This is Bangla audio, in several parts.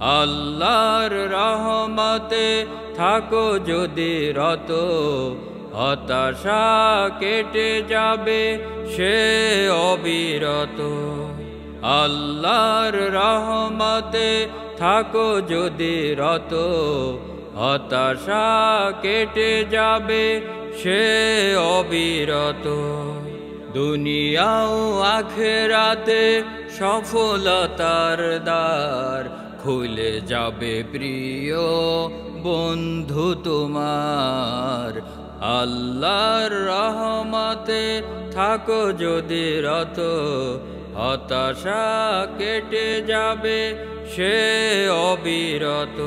আল্লাহর রহমতে থাকো যদি রত, হতাশা কেটে যাবে সে অবিরত। আল্লাহর রহমতে থাকো যদি রত, হতাশা কেটে যাবে সে অবিরত। দুনিয়াও আখেরাতে সফলতার দ্বার খুলে যাবে প্রিয় বন্ধু তোমার। আল্লাহর রহমতে থাকো যদি রত, হতাশা কেটে যাবে সে অবিরত।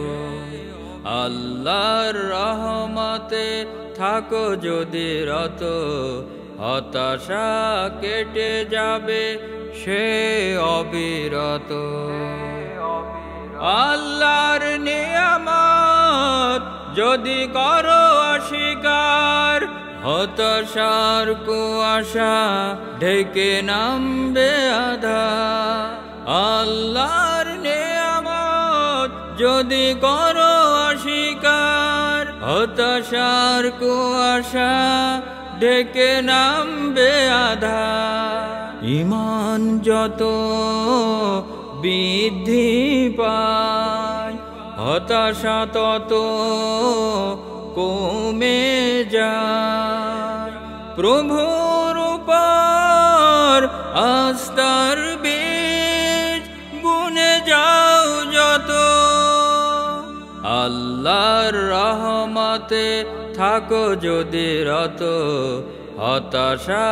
আল্লাহর রহমতে থাকো যদি রত, হতাশা কেটে যাবে সে অবিরত। আল্লাহর নিয়ামত যদি করো অস্বীকার, হতাশার কুয়াশা ঢেকে নামবে আধা। আল্লাহর নিয়ামত যদি করো অস্বীকার, হতাশার কুয়াশা ঢেকে নামবে আধা। ইমান যত বৃদ্ধি পায়। হতাশা তত কমে যায়। প্রভুর উপর আস্তার বীজ বুনে যাও যত। আল্লাহর রহমতে থাকো যদি রত। হতাশা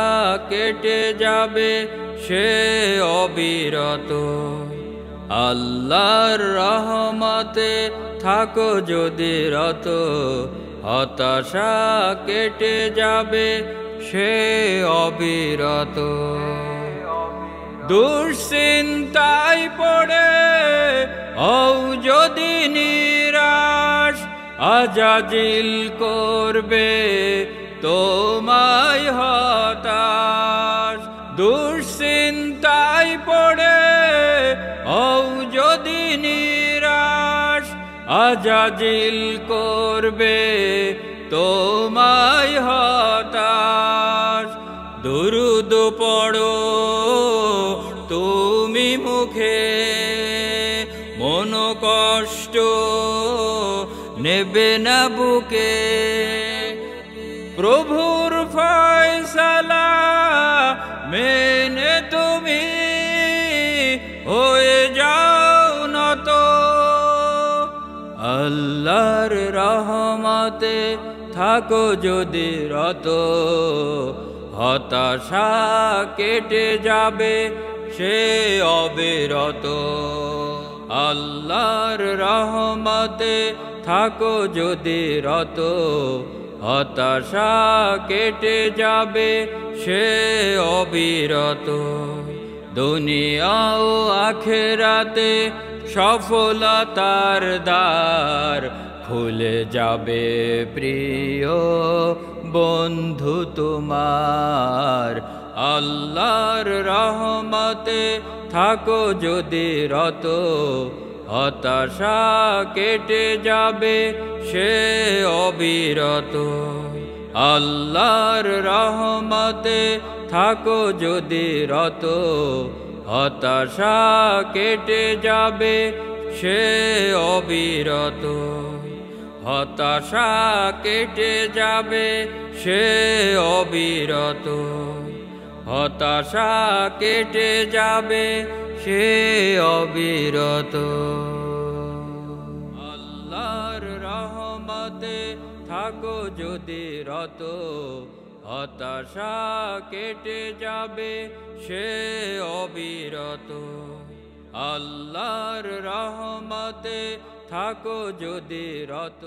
কেটে যাবে সে অবিরত। আল্লাহর রহমতে থাকো যদি রত। হতাশা কেটে যাবে সে অবিরত। দুশ্চিন্তায় পড়ে ও যদি নিরাশ, আজাজিল করবে তোমায় হতাশ, দুশ্চিন্তায় পড়ে ও যদি নিরাশ, আজাজিল করবে তোমায় হতাশ। দুরুদ পড়ো তুমি মুখে মন কষ্ট নেবে না বুকে। প্রভুর ফয়সালা মেনে তুমি হয়ে যাও নত। আল্লাহর রহমতে থাকো যদি রত, হতাশা কেটে যাবে সে অবিরত। আল্লাহর রহমতে থাকো যদি রত হতাশা কেটে যাবে সে অবিরত। দুনিয়াও আখেরাতে সফলতার দ্বার খুলে যাবে। প্রিয় বন্ধু তোমার, আল্লাহর রহমতে থাকো যদি রত। হতাশা কেটে যাবে সে অবিরত। আল্লাহর রহমতে থাকো যদি রত। হতাশা কেটে যাবে সে অবিরত। হতাশা কেটে যাবে সে অবিরত। হতাশা কেটে যাবে সে অবিরত। আল্লাহর রহমতে থাকো যদি রত, হতাশা কেটে যাবে সে অবিরত। আল্লাহর রহমতে থাকো যদি রত।